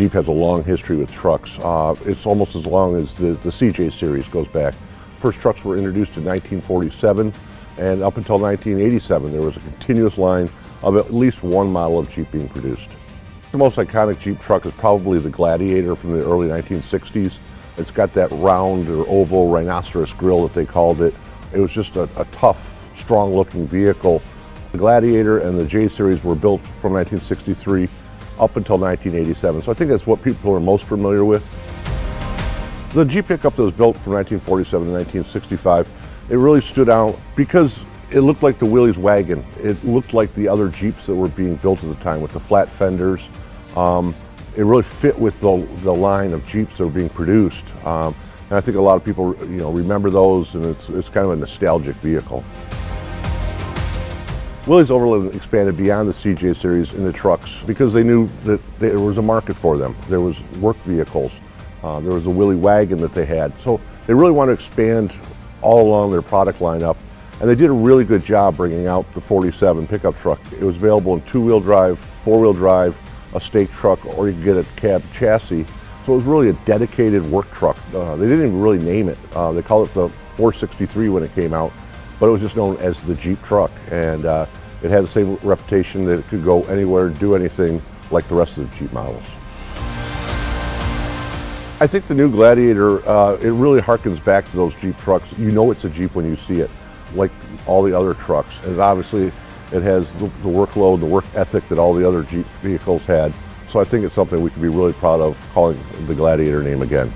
Jeep has a long history with trucks. Uh, it's almost as long as the, the CJ series goes back. First trucks were introduced in 1947, and up until 1987, there was a continuous line of at least one model of Jeep being produced. The most iconic Jeep truck is probably the Gladiator from the early 1960s. It's got that round or oval rhinoceros grille that they called it. It was just a, a tough, strong looking vehicle. The Gladiator and the J Series were built from 1963 up until 1987. So I think that's what people are most familiar with. The Jeep pickup that was built from 1947 to 1965, it really stood out because it looked like the Willys wagon. It looked like the other Jeeps that were being built at the time with the flat fenders. Um, it really fit with the, the line of Jeeps that were being produced. Um, and I think a lot of people, you know, remember those and it's, it's kind of a nostalgic vehicle. Willys Overland expanded beyond the CJ series into trucks because they knew that there was a market for them. There was work vehicles. Uh, there was a Willy wagon that they had. So they really want to expand all along their product lineup. And they did a really good job bringing out the 47 pickup truck. It was available in two-wheel drive, four-wheel drive, a stake truck, or you could get a cab chassis. So it was really a dedicated work truck. Uh, they didn't even really name it. Uh, they called it the 463 when it came out but it was just known as the Jeep truck. And uh, it had the same reputation that it could go anywhere, do anything like the rest of the Jeep models. I think the new Gladiator, uh, it really harkens back to those Jeep trucks. You know it's a Jeep when you see it, like all the other trucks. And obviously it has the, the workload, the work ethic that all the other Jeep vehicles had. So I think it's something we can be really proud of calling the Gladiator name again.